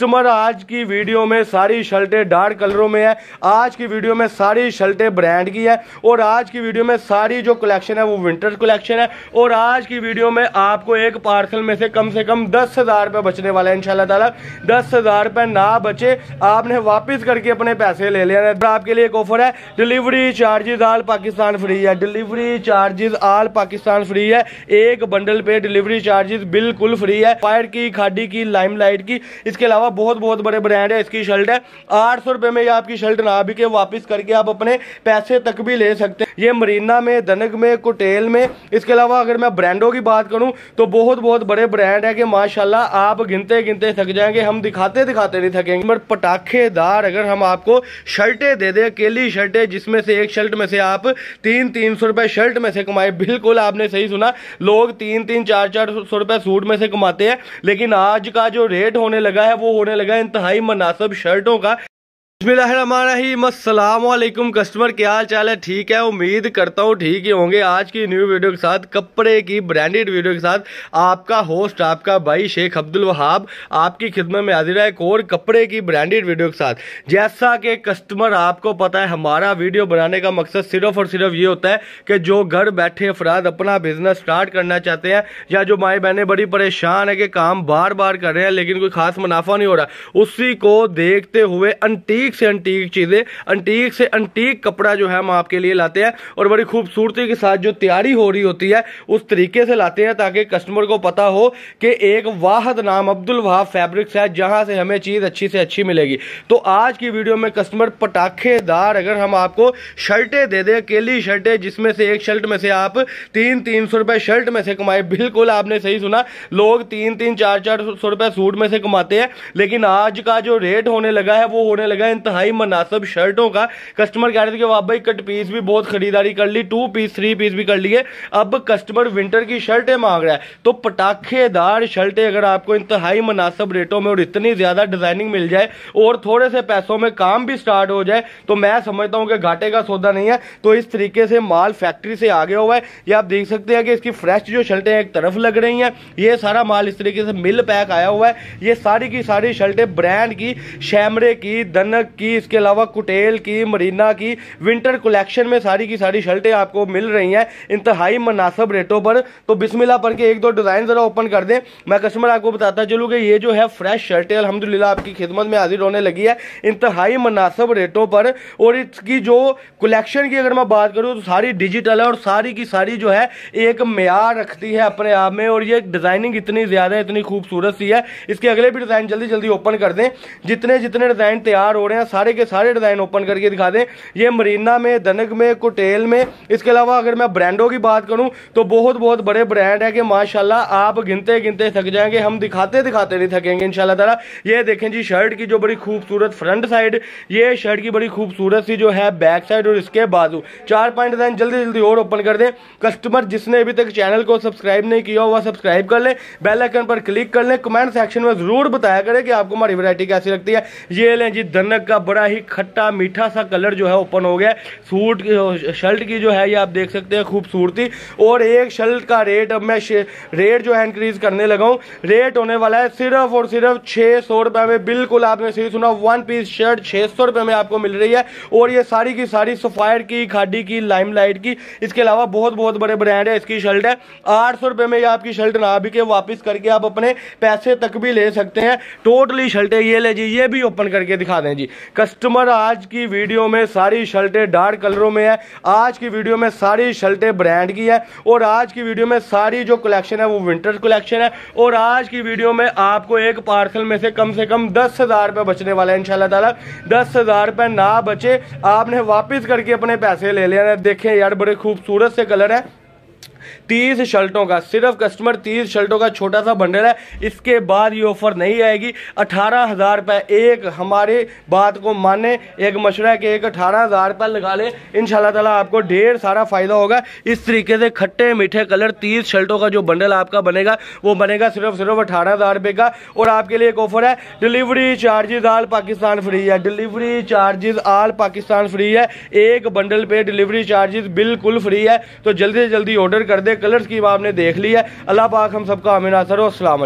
Customer आज की video में सारी शर्टें डार्क कलरों में है। आज की वीडियो में सारी शर्टें ब्रांड की है। और आज की वीडियो में सारी जो कलेक्शन है वो विंटर कलेक्शन है। और आज की वीडियो में आपको एक पार्सल में से कम से कम दस हज़ार रुपये बचने वाला है इनशाला ताला। दस हज़ार रुपये ना बचे, आपने वापस करके अपने पैसे ले लेना। है आपके लिए एक ऑफ़र है, delivery charges all Pakistan free है। Delivery charges all Pakistan free है। एक बंडल पे डिलीवरी चार्जेस बिल्कुल फ्री है। फायर की, खाडी की, लाइमलाइट की। इसके अलावा बहुत बहुत बड़े ब्रांड है, इसकी शर्ट है। आठ सौ रुपए में ये आपकी शर्ट ना बिके, वापस करके आप अपने पैसे तक भी ले सकते हैं। ये मरीना में दनक में, कुटेल में। इसके अलावा अगर मैं ब्रांडों की बात करूँ तो बहुत बहुत बड़े ब्रांड है कि माशाल्लाह आप गिनते गिनते थक जाएँगे। हम दिखाते दिखाते नहीं थकेंगे। पर पटाखेदार अगर हम आपको शर्टें दे दें, अकेली शर्टें, जिसमें से एक शर्ट में से आप तीन तीन सौ रुपए शर्ट में से कमाए। बिल्कुल आपने सही सुना, लोग तीन तीन चार चार सौ रुपये सूट में से कमाते हैं। लेकिन आज का जो रेट होने लगा है, वो होने लगा है इंतहाई मुनासब शर्टों का। वालेकुम कस्टमर, क्या हाल चाल है? ठीक है, उम्मीद करता हूँ ठीक ही होंगे। आज की न्यू वीडियो के साथ, कपड़े की ब्रांडेड वीडियो के साथ, आपका होस्ट, आपका भाई शेख अब्दुल वहाब, आपकी खिदमत में हाजिर है एक और कपड़े की ब्रांडेड वीडियो के साथ। जैसा कि कस्टमर, आपको पता है, हमारा वीडियो बनाने का मकसद सिर्फ़ और सिर्फ़ ये होता है कि जो घर बैठे अफराद अपना बिज़नेस स्टार्ट करना चाहते हैं, या जो माए बहनें बड़ी परेशान है कि काम बार बार कर रहे हैं, लेकिन कोई खास मुनाफा नहीं हो रहा। उसी को देखते हुए अंटीक अंटीक से अंटीक चीज़ें अंटीक से अंटीक कपड़ा जो है हम आपके लिए लाते हैं और बड़ी खूबसूरती के साथ जो तैयारी हो रही होती है, उस तरीके से लाते हैं ताकि कस्टमर को पता हो कि एक वाहद नाम अब्दुल वहाब फैब्रिक्स है, जहाँ से हमें चीज़ अच्छी से अच्छी मिलेगी। तो आज की वीडियो में कस्टमर पटाखेदार अगर हम आपको शर्टें दे दें अकेली शर्टें, जिसमें से एक शर्ट में से आप तीन तीन सौ रुपए शर्ट में से कमाए, बिल्कुल आपने सही सुना, लोग तीन तीन चार चार सौ रुपए सूट में से कमाते हैं, लेकिन आज का जो रेट होने लगा है, वो होने लगा है इंतहाई मुनासब शर्टों का कस्टमर कह रहे थे कि वाह भाई, कट पीस भी बहुत खरीदारी कर ली टू पीस थ्री पीस भी कर लिए। अब कस्टमर विंटर की शर्टें मांग रहा है। तो पटाखेदार शर्टें अगर आपको इंतहाई मुनासब रेटों में और इतनी ज़्यादा डिज़ाइनिंग मिल जाए और थोड़े से पैसों में काम भी स्टार्ट हो जाए तो मैं समझता हूँ कि घाटे का सौदा नहीं है। तो इस तरीके से माल फैक्ट्री से आगे हुआ है। ये आप देख सकते हैं कि इसकी फ्रेश जो शर्टें एक तरफ़ लग रही हैं, ये सारा माल इस तरीके से मिल पैक आया हुआ है। ये सारी की सारी शर्टें ब्रांड की, शैमरे की दनक की, इसके अलावा कुटेल की, मरीना की विंटर कलेक्शन में सारी की सारी शर्टें आपको मिल रही हैं, इंतहाई मुनासब रेटों पर। तो बिस्मिल्लाह पढ़ के एक दो डिज़ाइन ज़रा ओपन कर दें। मैं कस्टमर आपको बताता चलूँ कि ये जो है फ्रेश शर्टें अलहमदिल्ला आपकी खिदमत में हाजिर होने लगी है, इंतहाई मुनासब रेटों पर। और इसकी जो कलेक्शन की अगर मैं बात करूँ तो सारी डिजिटल है और सारी की सारी जो है एक मैार रखती है अपने आप में। और ये डिज़ाइनिंग इतनी ज़्यादा, इतनी खूबसूरत सी है। इसके अगले भी डिज़ाइन जल्दी जल्दी ओपन कर दें। जितने जितने डिज़ाइन तैयार हो रहे हैं सारे के सारे डिज़ाइन ओपन करके दिखा दें। ये मरीना में दनक में, कुटेल में। इसके अलावा अगर मैं ब्रांडों की बात करूँ तो बहुत बहुत बड़े ब्रांड है कि माशाल्लाह आप गिनते गिनते थक जाएँगे। हम दिखाते दिखाते नहीं थकेंगे, इंशाल्लाह ताला। ये देखें जी, शर्ट की जो बड़ी खूबसूरत फ्रंट साइड, ये शर्ट की बड़ी खूबसूरत सी जो है बैक साइड और इसके बाजू। चार पॉइंट डिज़ाइन जल्दी जल्दी और ओपन कर दें। कस्टमर जिसने अभी तक चैनल को सब्सक्राइब नहीं किया हुआ, सब्सक्राइब कर ले। बेल आइकन पर क्लिक कर ले। कमेंट सेक्शन में ज़रूर बताया करें कि आपको हमारी वैरायटी कैसी लगती है। ये लें जी दनक का बड़ा ही खट्टा मीठा सा कलर जो है ओपन हो गया। सूट शर्ट की जो है ये आप देख सकते हैं खूबसूरती। और एक शर्ट का रेट अब मैं रेट जो है इंक्रीज करने लगा हूँ। रेट होने वाला है सिर्फ़ और सिर्फ़ छः सौ रुपये में। बिल्कुल आपने सही सुना वन पीस शर्ट छः सौ रुपये में आपको मिल रही है। और ये सारी की सारी सफायर की, खाडी की लाइमलाइट की, इसके अलावा बहुत बहुत बड़े ब्रांड है इसकी शर्ट है। आठ सौ रुपये में ये आपकी शर्ट ना बिके वापस करके आप अपने पैसे तक भी ले सकते हैं। टोटली शर्टें ये, ले जी, ये भी ओपन करके दिखा दें जी। कस्टमर आज की वीडियो में सारी शर्टें डार्क कलरों में है। आज की वीडियो में सारी शर्टें ब्रांड की है। और आज की वीडियो में सारी जो कलेक्शन है वो विंटर कलेक्शन है। और आज की वीडियो में आपको एक पार्सल में से कम से कम दस हज़ार रुपये बचने वाला है इनशाला ताला। दस हज़ार रुपये ना बचे, आपने वापस करके अपने पैसे ले लेना। देखें यार, बड़े खूबसूरत से कलर है। तीस शर्टों का, सिर्फ़ कस्टमर तीस शर्टों का छोटा सा बंडल है। इसके बाद ये ऑफ़र नहीं आएगी। अठारह हज़ार रुपये एक हमारे बात को माने, एक मशरा कि एक अठारह हज़ार रुपये लगा ले। इन ताला आपको ढेर सारा फ़ायदा होगा। इस तरीके से खट्टे मीठे कलर तीस शर्टों का जो बंडल आपका बनेगा, वो बनेगा सिर्फ़ सिर्फ़ अठारह हज़ार रुपये का। और आपके लिए एक ऑफ़र है delivery charges all Pakistan free है। Delivery charges all Pakistan free है। एक बंडल पे डिलीवरी चार्जेस बिल्कुल फ्री है। तो जल्दी से जल्दी ऑर्डर कर दे कलर्स की आपने देख ली है। अल्लाह पाक हम सबका अमीन असर हो असलम